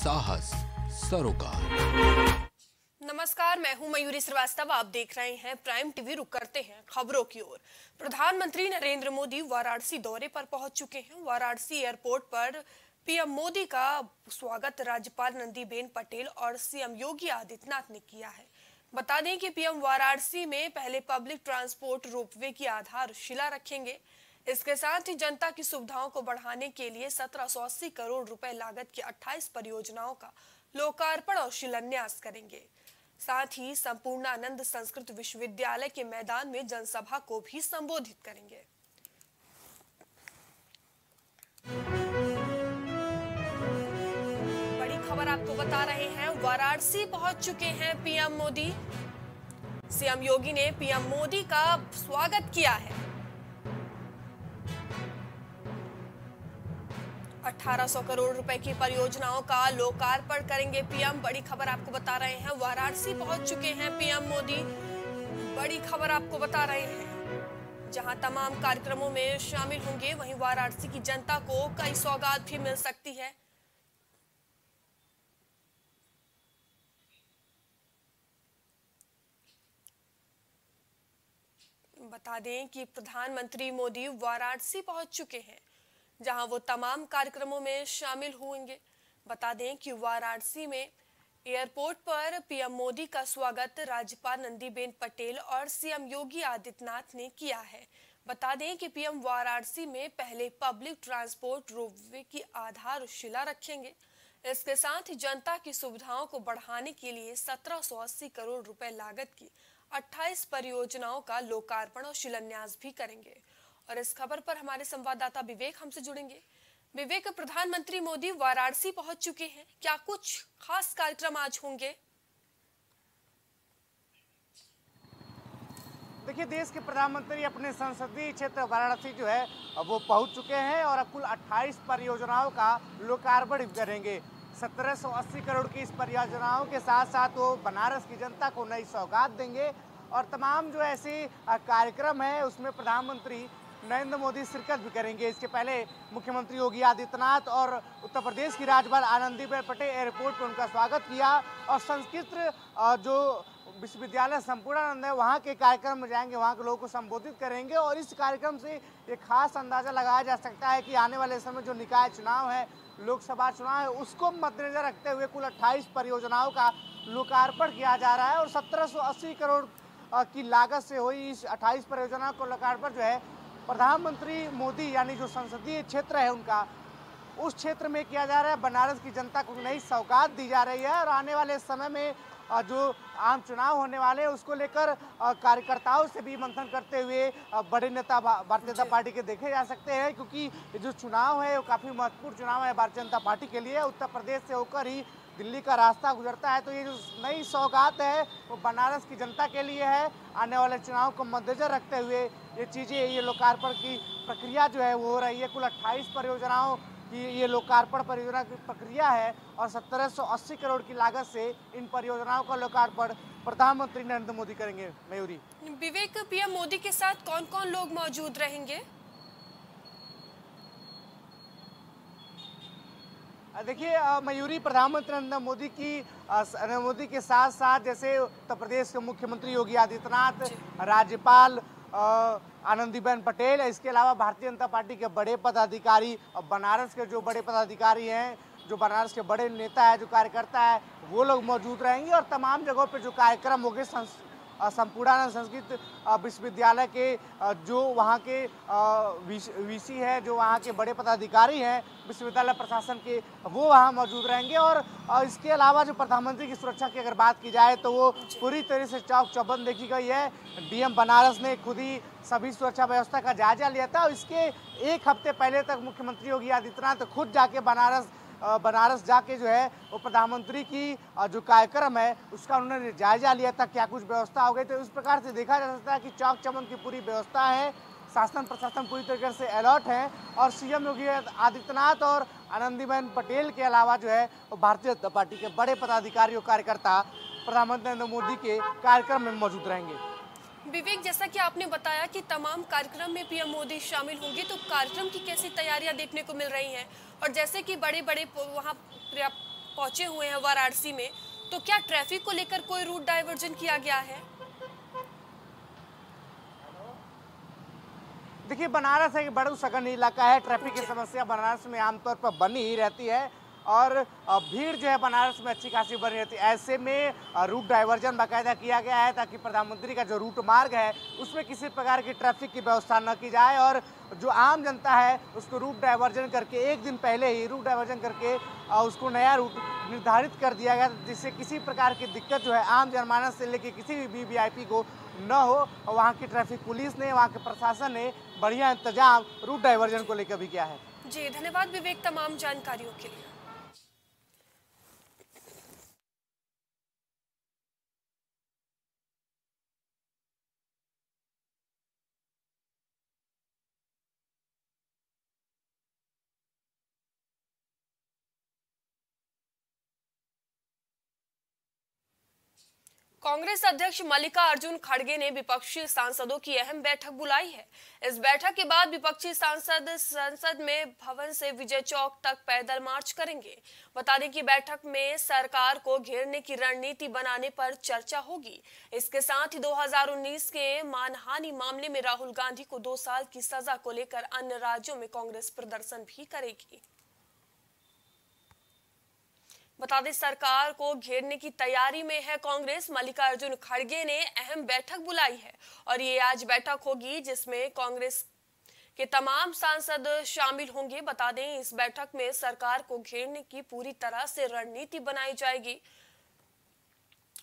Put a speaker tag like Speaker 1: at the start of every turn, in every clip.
Speaker 1: साहस, सरोकार।
Speaker 2: नमस्कार, मैं हूँ मयूरी श्रीवास्तव, आप देख रहे हैं प्राइम टीवी, रुक करते हैं खबरों की ओर। प्रधानमंत्री नरेंद्र मोदी वाराणसी दौरे पर पहुँच चुके हैं। वाराणसी एयरपोर्ट पर पीएम मोदी का स्वागत राज्यपाल नंदीबेन पटेल और सीएम योगी आदित्यनाथ ने किया है। बता दें कि पीएम वाराणसी में पहले पब्लिक ट्रांसपोर्ट रोपवे की आधारशिला रखेंगे। इसके साथ ही जनता की सुविधाओं को बढ़ाने के लिए 1780 करोड़ रुपए लागत की 28 परियोजनाओं का लोकार्पण और शिलान्यास करेंगे। साथ ही संपूर्णानंद संस्कृत विश्वविद्यालय के मैदान में जनसभा को भी संबोधित करेंगे। बड़ी खबर आपको बता रहे हैं, वाराणसी पहुँच चुके हैं पीएम मोदी। सीएम योगी ने पीएम मोदी का स्वागत किया है। 1800 करोड़ रुपए की परियोजनाओं का लोकार्पण करेंगे पीएम। बड़ी खबर आपको बता रहे हैं, वाराणसी पहुँच चुके हैं पीएम मोदी। बड़ी खबर आपको बता रहे हैं, जहाँ तमाम कार्यक्रमों में शामिल होंगे, वहीं वाराणसी की जनता को कई सौगात भी मिल सकती है। बता दें कि प्रधानमंत्री मोदी वाराणसी पहुँच चुके हैं। जहाँ वो तमाम कार्यक्रमों में शामिल होंगे। बता दें कि वाराणसी में एयरपोर्ट पर पीएम मोदी का स्वागत राज्यपाल नंदीबेन पटेल और सीएम योगी आदित्यनाथ ने किया है। बता दें कि पीएम वाराणसी में पहले पब्लिक ट्रांसपोर्ट रोपवे की आधारशिला रखेंगे। इसके साथ ही जनता की सुविधाओं को बढ़ाने के लिए 1780 करोड़ रुपए लागत की 28 परियोजनाओं का लोकार्पण और शिलान्यास भी करेंगे। और इस खबर पर हमारे संवाददाता विवेक हमसे जुड़ेंगे। विवेक, प्रधानमंत्री मोदी वाराणसी पहुँच चुके हैं। क्या कुछ खास कार्यक्रम आज होंगे?
Speaker 3: देखिए, देश के प्रधानमंत्री अपने संसदीय क्षेत्र वाराणसी जो है वो पहुँच चुके हैं और कुल 28 परियोजनाओं का लोकार्पण करेंगे। 1780 करोड़ की इस परियोजनाओं के साथ साथ वो बनारस की जनता को नई सौगात देंगे। और तमाम जो ऐसे कार्यक्रम है, उसमें प्रधानमंत्री नरेंद्र मोदी शिरकत भी करेंगे। इसके पहले मुख्यमंत्री योगी आदित्यनाथ और उत्तर प्रदेश की राज्यपाल आनंदीबेन पटेल एयरपोर्ट पर उनका स्वागत किया और संस्कृत जो विश्वविद्यालय संपूर्णानंद है, वहाँ के कार्यक्रम में जाएँगे, वहाँ के लोगों को संबोधित करेंगे और इस कार्यक्रम से एक खास अंदाज़ा लगाया जा सकता है कि आने वाले समय जो निकाय चुनाव है, लोकसभा चुनाव है, उसको मद्देनजर रखते हुए कुल 28 परियोजनाओं का लोकार्पण किया जा रहा है और 1780 करोड़ की लागत से हुई इस 28 परियोजनाओं को लोकार्पण जो है प्रधानमंत्री मोदी यानी जो संसदीय क्षेत्र है उनका उस क्षेत्र में किया जा रहा है। बनारस की जनता को नई सौगात दी जा रही है और आने वाले समय में जो आम चुनाव होने वाले हैं उसको लेकर कार्यकर्ताओं से भी मंथन करते हुए बड़े नेता भारतीय जनता पार्टी के देखे जा सकते हैं क्योंकि जो चुनाव है वो काफ़ी महत्वपूर्ण चुनाव है भारतीय जनता पार्टी के लिए। उत्तर प्रदेश से होकर ही दिल्ली का रास्ता गुजरता है तो ये जो नई सौगात है, वो बनारस की जनता के लिए है। आने वाले चुनाव को मद्देनजर रखते हुए ये चीज़ें, ये लोकार्पण की प्रक्रिया जो है, वो हो रही है। कुल अट्ठाईस परियोजनाओं की ये लोकार्पण परियोजना की प्रक्रिया है और 1780 करोड़ की लागत से इन परियोजनाओं का लोकार्पण प्रधानमंत्री नरेंद्र मोदी करेंगे। मयूरी।
Speaker 2: विवेक, पीएम मोदी के साथ कौन कौन लोग मौजूद रहेंगे?
Speaker 3: देखिए मयूरी प्रधानमंत्री नरेंद्र मोदी की नरेंद्र मोदी के साथ साथ जैसे उत्तर प्रदेश के मुख्यमंत्री योगी आदित्यनाथ राज्यपाल आनंदीबेन पटेल इसके अलावा भारतीय जनता पार्टी के बड़े पदाधिकारी और बनारस के जो बड़े पदाधिकारी हैं जो बनारस के बड़े नेता है जो कार्यकर्ता है वो लोग मौजूद रहेंगे और तमाम जगहों पर जो कार्यक्रम होंगे संपूर्णानंद संस्कृत विश्वविद्यालय के जो वहाँ के वीसी है जो वहाँ के बड़े पदाधिकारी हैं विश्वविद्यालय प्रशासन के वो वहाँ मौजूद रहेंगे। और इसके अलावा जो प्रधानमंत्री की सुरक्षा की अगर बात की जाए तो वो पूरी तरह से चौक चौबंद देखी गई है। डीएम बनारस ने खुद ही सभी सुरक्षा व्यवस्था का जायजा लिया था। और इसके एक हफ़्ते पहले तक मुख्यमंत्री योगी आदित्यनाथ खुद जाके बनारस बनारस जाके जो है वो प्रधानमंत्री की जो कार्यक्रम है, उसका उन्होंने जायजा लिया था, क्या कुछ व्यवस्था हो गई तो इस प्रकार से देखा जा सकता है कि चौक चमन की पूरी व्यवस्था है, शासन प्रशासन पूरी तरीके से अलर्ट है, और सीएम योगी आदित्यनाथ और आनंदीबेन पटेल के अलावा जो है वो भारतीय जनता पार्टी के बड़े पदाधिकारी और कार्यकर्ता प्रधानमंत्री नरेंद्र मोदी के कार्यक्रम में मौजूद रहेंगे।
Speaker 2: विवेक जैसा कि आपने बताया कि तमाम कार्यक्रम में पीएम मोदी शामिल होंगे तो कार्यक्रम की कैसी तैयारियाँ देखने को मिल रही हैं? और जैसे कि बड़े बड़े वहाँ पहुँचे हुए हैं वाराणसी में तो क्या ट्रैफ़िक को लेकर कोई रूट डाइवर्जन किया गया है?
Speaker 3: देखिए बनारस एक बड़ा सघन इलाका है। ट्रैफ़िक की समस्या बनारस में आमतौर पर बनी ही रहती है। और भीड़ जो है बनारस में अच्छी खासी बनी रहती है। ऐसे में रूट डाइवर्जन बाकायदा किया गया है ताकि प्रधानमंत्री का जो रूट मार्ग है, उसमें किसी प्रकार की ट्रैफ़िक की व्यवस्था न की जाए और जो आम जनता है, उसको रूट डाइवर्जन करके एक दिन पहले ही रूट डाइवर्जन करके उसको नया रूट निर्धारित कर दिया गया जिससे किसी प्रकार की दिक्कत जो है आम जनमानस से लेकर किसी भी वी को न हो। वहाँ की ट्रैफ़िक पुलिस ने, वहाँ के प्रशासन ने बढ़िया इंतज़ाम रूट डाइवर्जन को लेकर भी किया है।
Speaker 2: जी, धन्यवाद विवेक तमाम जानकारियों के लिए। कांग्रेस अध्यक्ष मल्लिका अर्जुन खड़गे ने विपक्षी सांसदों की अहम बैठक बुलाई है। इस बैठक के बाद विपक्षी सांसद संसद में भवन से विजय चौक तक पैदल मार्च करेंगे। बता दें कि बैठक में सरकार को घेरने की रणनीति बनाने पर चर्चा होगी। इसके साथ ही 2019 के मानहानि मामले में राहुल गांधी को दो साल की सजा को लेकर अन्य राज्यों में कांग्रेस प्रदर्शन भी करेगी। बता दें, सरकार को घेरने की तैयारी में है कांग्रेस। मल्लिकार्जुन खड़गे ने अहम बैठक बुलाई है और ये आज बैठक होगी जिसमें कांग्रेस के तमाम सांसद शामिल होंगे। बता दें, इस बैठक में सरकार को घेरने की पूरी तरह से रणनीति बनाई जाएगी।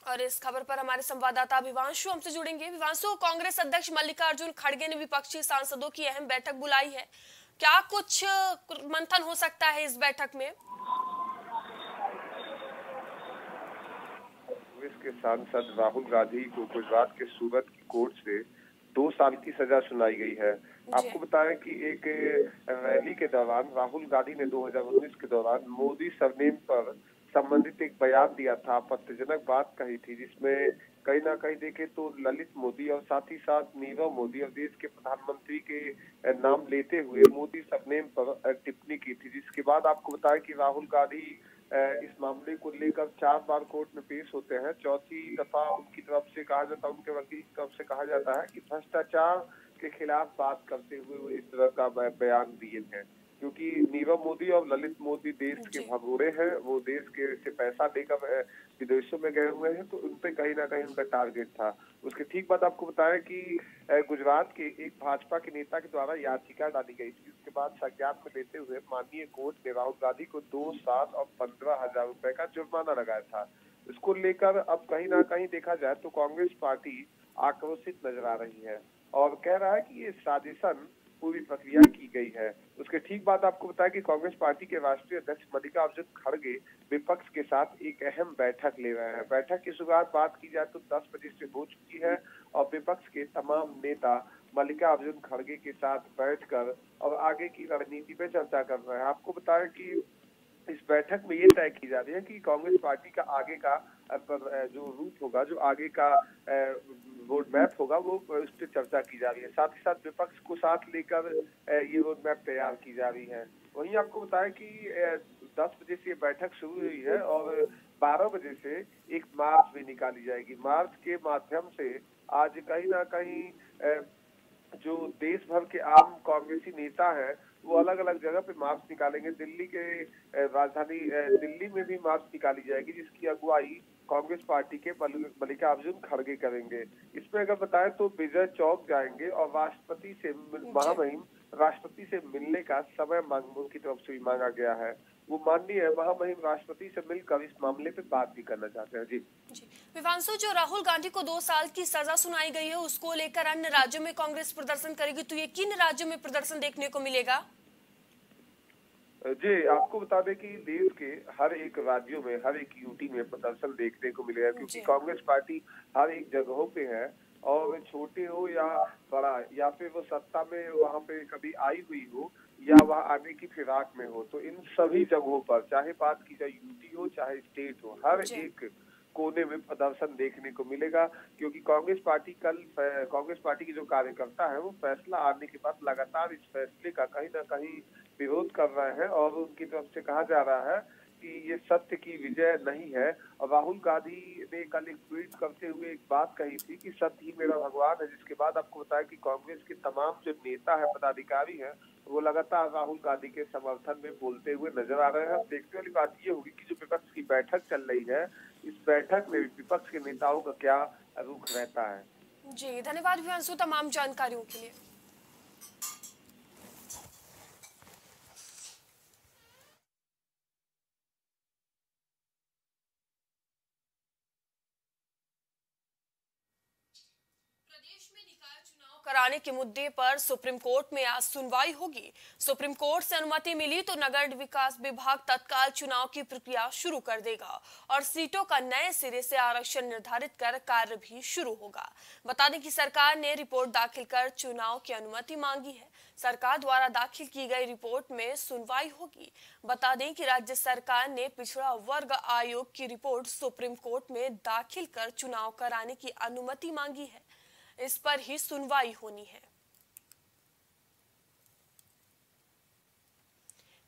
Speaker 2: और इस खबर पर हमारे संवाददाता विवांशु हमसे जुड़ेंगे। विवांशु, कांग्रेस अध्यक्ष मल्लिकार्जुन खड़गे ने विपक्षी सांसदों की अहम बैठक बुलाई है। क्या कुछ मंथन हो सकता है इस बैठक में?
Speaker 4: कांग्रेस के सांसद राहुल गांधी को गुजरात के सूरत की कोर्ट से दो साल की सजा सुनाई गई है। आपको बताएँ कि एक रैली के दौरान राहुल गांधी ने 2019 के दौरान मोदी सरनेम पर संबंधित एक बयान दिया था आपत्तिजनक बात कही थी जिसमें कहीं ना कहीं देखे तो ललित मोदी और साथ ही साथ नीरव मोदी और देश के प्रधानमंत्री के नाम लेते हुए मोदी सरनेम पर टिप्पणी की थी जिसके बाद आपको बताया कि राहुल गांधी इस मामले को लेकर चार बार कोर्ट में पेश होते हैं। चौथी दफ़ा उनकी तरफ़ से कहा जाता है, उनके वकील की तरफ़ से कहा जाता है कि भ्रष्टाचार के खिलाफ बात करते हुए वो इस तरह का बयान दिए हैं। क्योंकि नीरव मोदी और ललित मोदी देश के भगोड़े हैं वो देश के से पैसा लेकर विदेशों में गए हुए हैं तो उन कहीं ना कहीं उनका टारगेट था। उसके ठीक बाद आपको बताया कि गुजरात के एक भाजपा के नेता के द्वारा याचिका डाली गई थी। उसके बाद संज्ञान में लेते हुए माननीय कोर्ट ने राहुल गांधी को दो साल और पंद्रह हज़ार रुपए का जुर्माना लगाया था। इसको लेकर अब कहीं ना कहीं देखा जाए तो कांग्रेस पार्टी आक्रोशित नज़र आ रही है और कह रहा है कि ये साजिशन पूरी प्रक्रिया की गई है। उसके ठीक बाद आपको बताया कि कांग्रेस पार्टी के राष्ट्रीय अध्यक्ष मल्लिकार्जुन खड़गे विपक्ष के साथ एक अहम बैठक ले रहे हैं। बैठक की शुरुआत बात की जाए तो 10 बजे से हो चुकी है और विपक्ष के तमाम नेता मल्लिका अर्जुन खड़गे के साथ बैठकर और आगे की रणनीति पे चर्चा कर रहे हैं। आपको बताया कि इस बैठक में ये तय की जा रही है कि कांग्रेस पार्टी का आगे का जो रूट होगा, जो आगे का रोड मैप होगा, वो उस पर चर्चा की जा रही है। साथ ही साथ विपक्ष को साथ लेकर ये रोड मैप तैयार की जा रही है। वहीं आपको बताया कि दस बजे से ये बैठक शुरू हुई है और बारह बजे से एक मार्च भी निकाली जाएगी। मार्च के माध्यम से आज कहीं ना कहीं जो देश भर के आम कांग्रेसी नेता हैं वो अलग अलग जगह पे मार्च निकालेंगे। दिल्ली के राजधानी दिल्ली में भी मार्च निकाली जाएगी जिसकी अगुवाई कांग्रेस पार्टी के मल्लिकार्जुन खड़गे करेंगे। इसमें अगर बताएँ तो विजय चौक जाएँगे और राष्ट्रपति से महामहिम राष्ट्रपति से मिलने का समय मांग उनकी तरफ़ से भी मांगा गया है। वो माननीय महामहिम राष्ट्रपति से मिलकर इस मामले पे बात भी करना चाहते हैं। जी।
Speaker 2: विवांशु जो राहुल गांधी को दो साल की सजा सुनाई गई है उसको लेकर अन्य राज्यों में कांग्रेस प्रदर्शन करेगी तो ये किन राज्यों में प्रदर्शन देखने को मिलेगा?
Speaker 4: जी आपको बता दें कि देश के हर एक राज्यों में हर एक यूटी में प्रदर्शन देखने को मिलेगा क्योंकि कांग्रेस पार्टी हर एक जगहों पे है और वे छोटे हो या बड़ा या फिर वो सत्ता में वहाँ पे कभी आई हुई हो या वह आने की फिराक में हो तो इन सभी जगहों पर चाहे बात की जाए यूटी हो चाहे स्टेट हो हर एक कोने में प्रदर्शन देखने को मिलेगा क्योंकि कांग्रेस पार्टी कल कांग्रेस पार्टी के जो कार्यकर्ता है वो फैसला आने के बाद लगातार इस फैसले का कहीं ना कहीं विरोध कर रहे हैं और उनकी तरफ़ से कहा जा रहा है कि ये सत्य की विजय नहीं है। और राहुल गांधी ने कल एक ट्वीट करते हुए एक बात कही थी कि सत्य ही मेरा भगवान है। जिसके बाद आपको बताया कि कांग्रेस के तमाम जो नेता है, पदाधिकारी हैं, वो लगातार राहुल गांधी के समर्थन में बोलते हुए नज़र आ रहे हैं। देखने वाली बात ये होगी कि जो विपक्ष की बैठक चल रही है, इस बैठक में विपक्ष के नेताओं का क्या रुख रहता है?
Speaker 2: जी, धन्यवाद तमाम जानकारियों के लिए। प्रदेश में निकाय चुनाव कराने के मुद्दे पर सुप्रीम कोर्ट में आज सुनवाई होगी। सुप्रीम कोर्ट से अनुमति मिली तो नगर विकास विभाग तत्काल चुनाव की प्रक्रिया शुरू कर देगा और सीटों का नए सिरे से आरक्षण निर्धारित कर कार्य भी शुरू होगा। बता दें कि सरकार ने रिपोर्ट दाखिल कर चुनाव की अनुमति मांगी है। सरकार द्वारा दाखिल की गई रिपोर्ट में सुनवाई होगी। बता दें कि राज्य सरकार ने पिछड़ा वर्ग आयोग की रिपोर्ट सुप्रीम कोर्ट में दाखिल कर चुनाव कराने की अनुमति मांगी है। इस पर ही सुनवाई होनी है।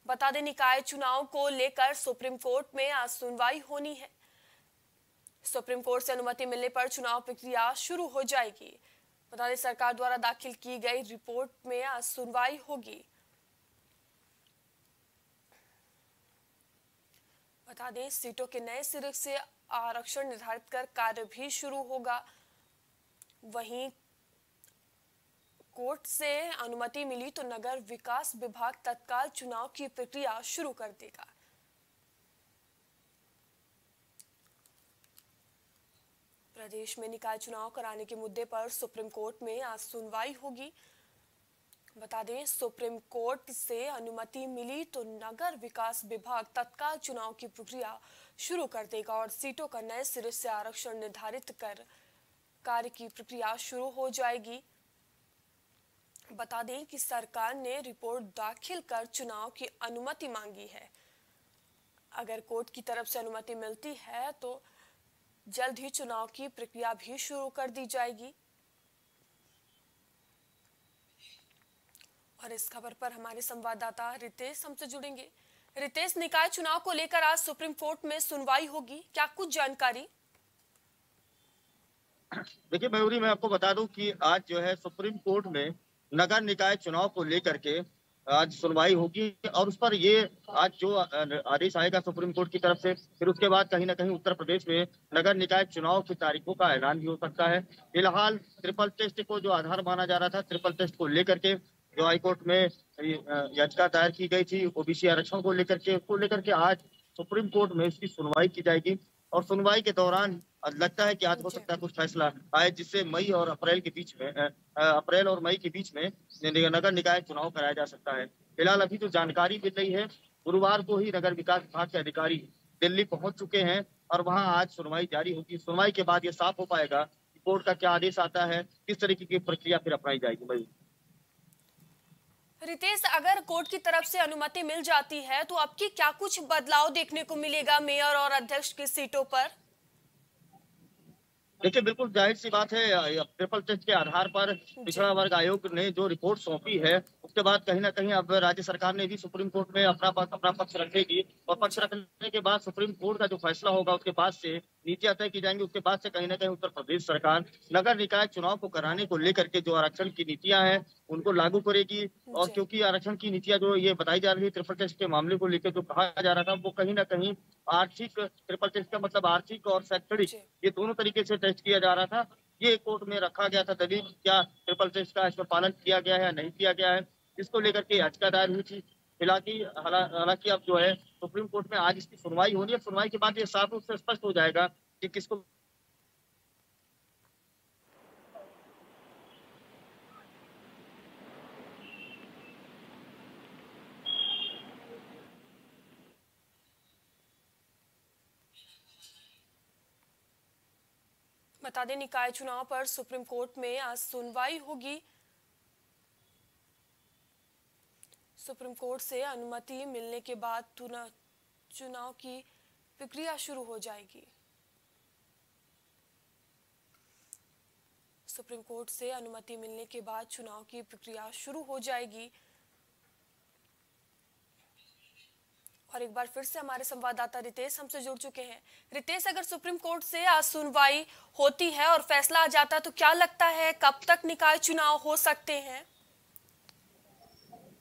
Speaker 2: बता दें, निकाय चुनाव को लेकर सुप्रीम कोर्ट में आज सुनवाई होनी है। सुप्रीम कोर्ट से अनुमति मिलने पर चुनाव प्रक्रिया शुरू हो जाएगी। बता दें, सरकार द्वारा दाखिल की गई रिपोर्ट में आज सुनवाई होगी। बता दें, सीटों के नए सिरे से आरक्षण निर्धारित कर कार्य भी शुरू होगा। वहीं कोर्ट से अनुमति मिली तो नगर विकास विभाग तत्काल चुनाव की प्रक्रिया शुरू कर देगा। प्रदेश में निकाय चुनाव कराने के मुद्दे पर सुप्रीम कोर्ट में आज सुनवाई होगी। बता दें, सुप्रीम कोर्ट से अनुमति मिली तो नगर विकास विभाग तत्काल चुनाव की प्रक्रिया शुरू कर देगा और सीटों का नए सिरे से आरक्षण निर्धारित कर कार्य की प्रक्रिया शुरू हो जाएगी। बता दें कि सरकार ने रिपोर्ट दाखिल कर चुनाव की अनुमति मांगी है। अगर कोर्ट की तरफ़ से अनुमति मिलती है तो जल्द ही चुनाव की प्रक्रिया भी शुरू कर दी जाएगी। और इस खबर पर हमारे संवाददाता रितेश हमसे जुड़ेंगे। रितेश, निकाय चुनाव को लेकर आज सुप्रीम कोर्ट में सुनवाई होगी। क्या कुछ जानकारी?
Speaker 5: देखिए मयूरी मैं आपको बता दूँ कि आज जो है सुप्रीम कोर्ट में नगर निकाय चुनाव को लेकर के आज सुनवाई होगी और उस पर ये आज जो आदेश आएगा सुप्रीम कोर्ट की तरफ़ से, फिर उसके बाद कहीं ना कहीं उत्तर प्रदेश में नगर निकाय चुनाव की तारीखों का ऐलान भी हो सकता है। फ़िलहाल ट्रिपल टेस्ट को जो आधार माना जा रहा था ट्रिपल टेस्ट को लेकर के जो हाईकोर्ट में याचिका दायर की गई थी ओबीसी आरक्षण को लेकर के, उसको लेकर के आज सुप्रीम कोर्ट में इसकी सुनवाई की जाएगी और सुनवाई के दौरान लगता है कि आज हो सकता है कुछ फैसला आए, जिससे मई और अप्रैल के बीच में अप्रैल और मई के बीच में नगर निकाय चुनाव कराया जा सकता है। फ़िलहाल अभी जो जानकारी मिल रही है, गुरुवार को ही नगर विकास विभाग के अधिकारी दिल्ली पहुँच चुके हैं और वहाँ आज सुनवाई जारी होगी। सुनवाई के बाद ये साफ़ हो पाएगा कि कोर्ट का क्या आदेश आता है, किस तरीके की प्रक्रिया फिर अपनाई जाएगी भाई
Speaker 2: रितेश, अगर कोर्ट की तरफ़ से अनुमति मिल जाती है तो अब की क्या कुछ बदलाव देखने को मिलेगा मेयर और अध्यक्ष की सीटों पर?
Speaker 5: देखिए, बिल्कुल ज़ाहिर सी बात है ट्रिपल टेस्ट के आधार पर पिछड़ा वर्ग आयोग ने जो रिपोर्ट सौंपी है, उसके बाद कहीं ना कहीं अब राज्य सरकार ने भी सुप्रीम कोर्ट में अपना अपना पक्ष रखेगी और पक्ष रखने के बाद सुप्रीम कोर्ट का जो फैसला होगा, उसके बाद से नीतियाँ तय की जाएँगी, उसके बाद से कहीं ना कहीं उत्तर प्रदेश सरकार नगर निकाय चुनाव को कराने को लेकर के जो आरक्षण की नीतियाँ हैं, उनको लागू करेगी। और क्योंकि आरक्षण की नीतियाँ जो ये बताई जा रही है ट्रिपल टेस्ट के मामले को लेकर जो कहा जा रहा था वो कहीं ना कहीं आर्थिक ट्रिपल टेस्ट का मतलब आर्थिक और शैक्षणिक ये दोनों तरीके से टेस्ट किया जा रहा था। ये कोर्ट में रखा गया था दलील क्या ट्रिपल टेस्ट का इसमें पालन किया गया है या नहीं किया गया है इसको लेकर के याचिका दायर हुई थी। हालाँकि हालाँकि अब जो है सुप्रीम कोर्ट में आज इसकी सुनवाई होनी है। सुनवाई के बाद ये साफ़ रूप से स्पष्ट हो जाएगा कि किसको
Speaker 2: बता दें, निकाय चुनाव पर सुप्रीम कोर्ट में आज सुनवाई होगी। सुप्रीम कोर्ट से अनुमति मिलने के बाद चुनाव की प्रक्रिया शुरू हो जाएगी। सुप्रीम कोर्ट से अनुमति मिलने के बाद चुनाव की प्रक्रिया शुरू हो जाएगी। और एक बार फिर से हमारे संवाददाता रितेश हमसे जुड़ चुके हैं। रितेश अगर सुप्रीम कोर्ट से आज सुनवाई होती है और फैसला आ जाता है तो क्या लगता है कब तक निकाय चुनाव हो सकते हैं?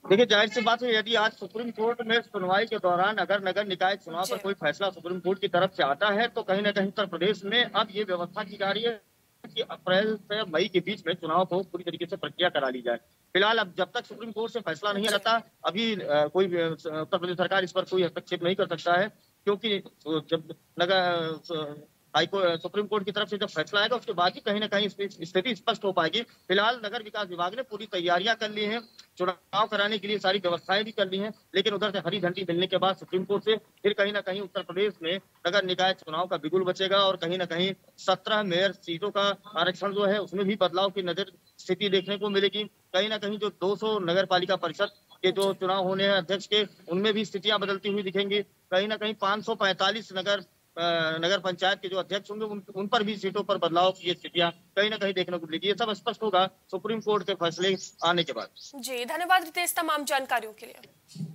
Speaker 5: देखिए ज़ाहिर सी बात है यदि आज सुप्रीम कोर्ट में सुनवाई के दौरान अगर नगर निकाय चुनाव पर कोई फैसला सुप्रीम कोर्ट की तरफ़ से आता है तो कहीं ना कहीं उत्तर प्रदेश में अब ये व्यवस्था की जा रही है। कि अप्रैल से मई के बीच में चुनाव को पूरी तरीके से प्रक्रिया करा ली जाए। फ़िलहाल अब जब तक सुप्रीम कोर्ट से फैसला नहीं आता अभी कोई उत्तर प्रदेश सरकार इस पर कोई हस्तक्षेप नहीं कर सकता है, क्योंकि जब नगर हाईकोर्ट सुप्रीम कोर्ट की तरफ़ से जब फैसला आएगा, उसके बाद ही कहीं ना कहीं स्थिति स्पष्ट हो पाएगी। फ़िलहाल नगर विकास विभाग ने पूरी तैयारियाँ कर ली हैं, चुनाव कराने के लिए सारी व्यवस्थाएँ भी कर ली हैं, लेकिन उधर से हरी झंडी मिलने के बाद सुप्रीम कोर्ट से फिर कहीं ना कहीं उत्तर प्रदेश में नगर निकाय चुनाव का बिगुल बचेगा और कहीं ना कहीं सत्रह मेयर सीटों का आरक्षण जो है, उसमें भी बदलाव की नज़र स्थिति देखने को मिलेगी। कहीं ना कहीं जो दो नगर पालिका परिषद के जो चुनाव होने हैं अध्यक्ष के, उनमें भी स्थितियाँ बदलती हुई दिखेंगी। कहीं ना कहीं 545 नगर नगर पंचायत के जो अध्यक्ष होंगे उन, उन पर भी सीटों पर बदलाव की स्थितियाँ कहीं ना कहीं देखने को मिलेगी ये सब स्पष्ट होगा सुप्रीम कोर्ट के फैसले आने के बाद।
Speaker 2: जी धन्यवाद रितेश तमाम जानकारियों के लिए।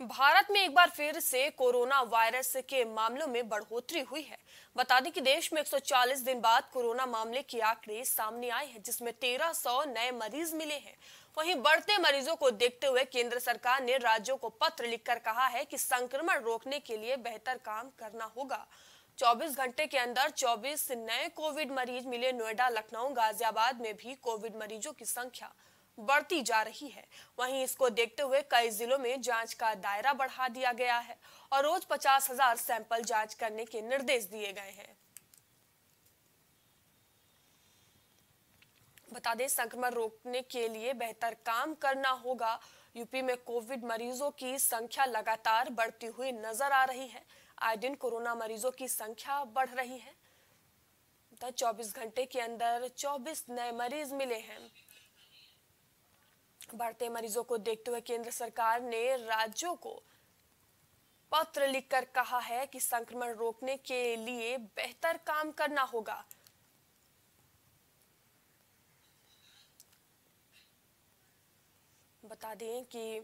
Speaker 2: भारत में एक बार फिर से कोरोना वायरस के मामलों में बढ़ोतरी हुई है। बता दें कि देश में 140 दिन बाद कोरोना मामले के आंकड़े सामने आए हैं, जिसमें 1300 नए मरीज़ मिले हैं। वहीं बढ़ते मरीजों को देखते हुए केंद्र सरकार ने राज्यों को पत्र लिखकर कहा है कि संक्रमण रोकने के लिए बेहतर काम करना होगा। 24 घंटे के अंदर 24 नए कोविड मरीज़ मिले। नोएडा, लखनऊ, गाजियाबाद में भी कोविड मरीजों की संख्या बढ़ती जा रही है। वहीं इसको देखते हुए कई जिलों में जाँच का दायरा बढ़ा दिया गया है और रोज पचास हज़ार सैंपल जाँच करने के निर्देश दिए गए हैं। बता दें, संक्रमण रोकने के लिए बेहतर काम करना होगा। यूपी में कोविड मरीजों की संख्या लगातार बढ़ती हुई नज़र आ रही है। आए दिन कोरोना मरीजों की संख्या बढ़ रही है। 24 घंटे के अंदर 24 नए मरीज़ मिले हैं। बढ़ते मरीजों को देखते हुए केंद्र सरकार ने राज्यों को पत्र लिखकर कहा है कि संक्रमण रोकने के लिए बेहतर काम करना होगा। बता दें कि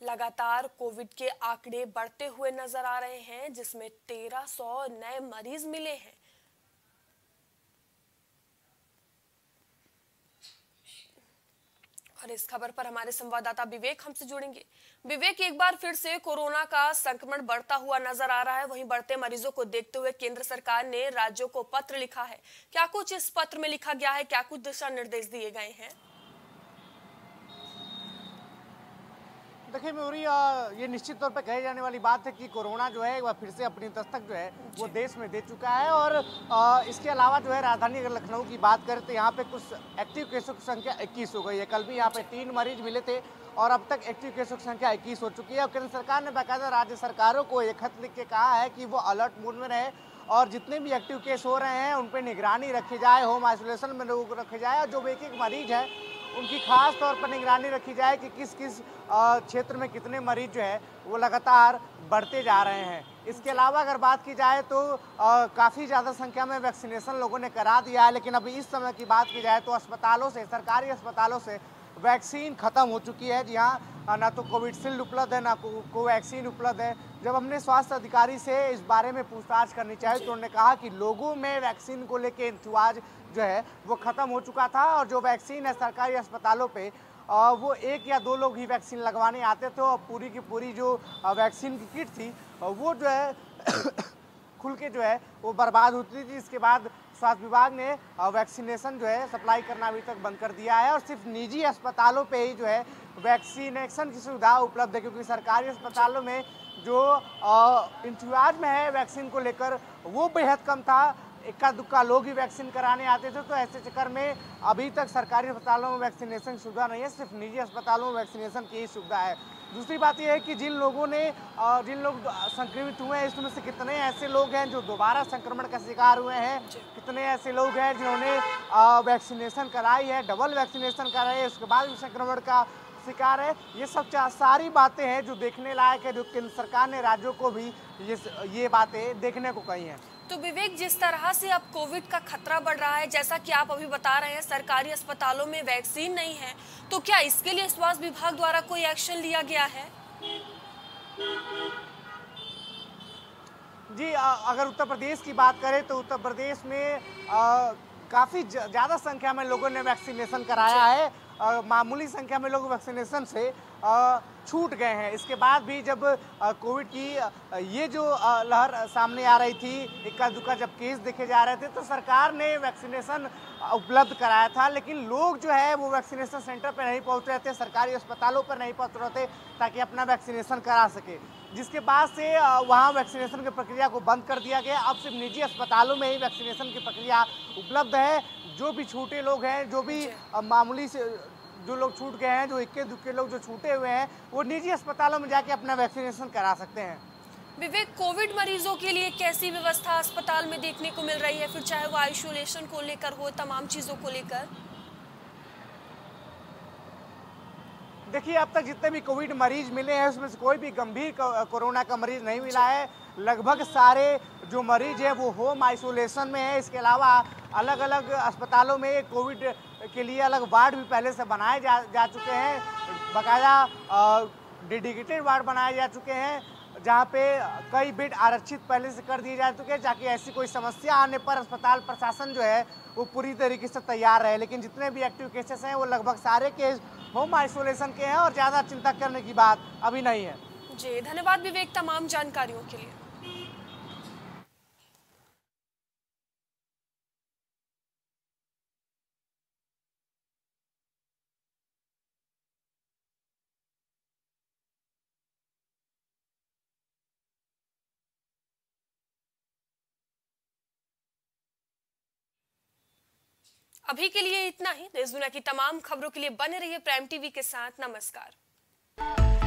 Speaker 2: लगातार कोविड के आंकड़े बढ़ते हुए नज़र आ रहे हैं, जिसमें 1300 नए मरीज़ मिले हैं। और इस खबर पर हमारे संवाददाता विवेक हमसे जुड़ेंगे। विवेक, एक बार फिर से कोरोना का संक्रमण बढ़ता हुआ नज़र आ रहा है। वहीं बढ़ते मरीजों को देखते हुए केंद्र सरकार ने राज्यों को पत्र लिखा है। क्या कुछ इस पत्र में लिखा गया है? क्या कुछ दिशा निर्देश दिए गए हैं?
Speaker 3: देखिए मयूरी ये निश्चित तौर पर कही जाने वाली बात है कि कोरोना जो है बार फिर से अपनी दस्तक जो है वो देश में दे चुका है और इसके अलावा जो है राजधानी अगर लखनऊ की बात करें तो यहाँ पे कुछ एक्टिव केसों की संख्या 21 हो गई है। कल भी यहाँ पे तीन मरीज़ मिले थे और अब तक एक्टिव केसों की संख्या इक्कीस हो चुकी है और केंद्र सरकार ने बाकायदा राज्य सरकारों को एक खत लिख के कहा है कि वो अलर्ट मोड में रहे और जितने भी एक्टिव केस हो रहे हैं उन पर निगरानी रखी जाए होम आइसोलेशन में लोग रखे जाए और जो एक एक मरीज़ है उनकी खास तौर पर निगरानी रखी जाए कि किस किस क्षेत्र में कितने मरीज़ जो है, वो लगातार बढ़ते जा रहे हैं। इसके अलावा अगर बात की जाए तो काफ़ी ज़्यादा संख्या में वैक्सीनेशन लोगों ने करा दिया है, लेकिन अभी इस समय की बात की जाए तो अस्पतालों से, सरकारी अस्पतालों से वैक्सीन ख़त्म हो चुकी है। जी हाँ ना तो कोविडशील्ड उपलब्ध है, ना कोवैक्सीन उपलब्ध है। जब हमने स्वास्थ्य अधिकारी से इस बारे में पूछताछ करनी चाहिए तो उन्होंने कहा कि लोगों में वैक्सीन को लेकर इंतवाज जो है, वो ख़त्म हो चुका था और जो वैक्सीन है सरकारी अस्पतालों पे वो एक या दो लोग ही वैक्सीन लगवाने आते थे और पूरी की पूरी जो वैक्सीन की किट थी वो जो है, खुल के जो है, वो बर्बाद होती थी। इसके बाद स्वास्थ्य विभाग ने वैक्सीनेशन जो है, सप्लाई करना अभी तक बंद कर दिया है और सिर्फ़ निजी अस्पतालों पे ही जो है, वैक्सीनेशन की सुविधा उपलब्ध है क्योंकि सरकारी अस्पतालों में जो इंतजाज में है वैक्सीन को लेकर, वो बेहद कम था। इक्का दुक्का लोग ही वैक्सीन कराने आते थे तो ऐसे चक्कर में अभी तक सरकारी अस्पतालों में वैक्सीनेशन सुविधा नहीं है, सिर्फ़ निजी अस्पतालों में वैक्सीनेशन की ही सुविधा है। दूसरी बात यह है कि जिन लोगों ने जिन लोग संक्रमित हुए हैं, इसमें से कितने ऐसे लोग हैं जो दोबारा संक्रमण का शिकार हुए हैं? कितने ऐसे लोग हैं जिन्होंने वैक्सीनेशन कराई है, डबल वैक्सीनेशन कराई है, उसके बाद भी संक्रमण का शिकार है? ये सब सारी बातें हैं जो देखने लायक है, जो केंद्र सरकार ने राज्यों को भी ये ये बातें देखने को कही हैं।
Speaker 2: तो विवेक जिस तरह से अब कोविड का खतरा बढ़ रहा है जैसा कि आप अभी बता रहे हैं सरकारी अस्पतालों में वैक्सीन नहीं है तो क्या इसके लिए स्वास्थ्य विभाग द्वारा कोई एक्शन लिया गया है?
Speaker 3: जी अगर उत्तर प्रदेश की बात करें तो उत्तर प्रदेश में काफ़ी ज़्यादा संख्या में लोगों ने वैक्सीनेशन कराया है। मामूली संख्या में लोग वैक्सीनेशन से छूट गए हैं। इसके बाद भी जब कोविड की ये जो लहर सामने आ रही थी, इक्का दुक्का जब केस देखे जा रहे थे तो सरकार ने वैक्सीनेशन उपलब्ध कराया था, लेकिन लोग जो है, वो वैक्सीनेशन सेंटर पर नहीं पहुँच रहे थे, सरकारी अस्पतालों पर नहीं पहुँच रहे थे, ताकि अपना वैक्सीनेशन करा सके। जिसके बाद से वहाँ वैक्सीनेशन की प्रक्रिया को बंद कर दिया गया। अब सिर्फ़ निजी अस्पतालों में ही वैक्सीनेशन की प्रक्रिया उपलब्ध है। जो भी छूटे लोग हैं जो भी मामूली से जो लोग छूट गए हैं जो इक्के दुक्के लोग जो छूटे हुए हैं वो निजी अस्पतालों में जाके अपना वैक्सीनेशन करा सकते हैं।
Speaker 2: विवेक कोविड मरीजों के लिए कैसी व्यवस्था अस्पताल में देखने को मिल रही है? फिर चाहे वो आइसोलेशन को लेकर हो तमाम चीज़ों को लेकर।
Speaker 3: देखिए अब तक जितने भी कोविड मरीज़ मिले हैं उसमें से कोई भी गंभीर कोरोना का मरीज़ नहीं मिला है। लगभग सारे जो मरीज़ है वो होम आइसोलेशन में है। इसके अलावा अलग अलग अस्पतालों में कोविड के लिए अलग वार्ड भी पहले से बनाए जा जा चुके हैं। बाकायदा डेडिकेटेड वार्ड बनाए जा चुके हैं, जहाँ पे कई बेड आरक्षित पहले से कर दिए जा चुके हैं, ताकि ऐसी कोई समस्या आने पर अस्पताल प्रशासन जो है, वो पूरी तरीके से तैयार रहे। लेकिन जितने भी एक्टिव केसेस हैं, वो लगभग सारे केस होम आइसोलेशन के हैं और ज़्यादा चिंता करने की बात अभी नहीं है।
Speaker 2: जी, धन्यवाद विवेक तमाम जानकारियों के लिए। अभी के लिए इतना ही। देश दुनिया की तमाम खबरों के लिए बने रहिए प्राइम टीवी के साथ। नमस्कार।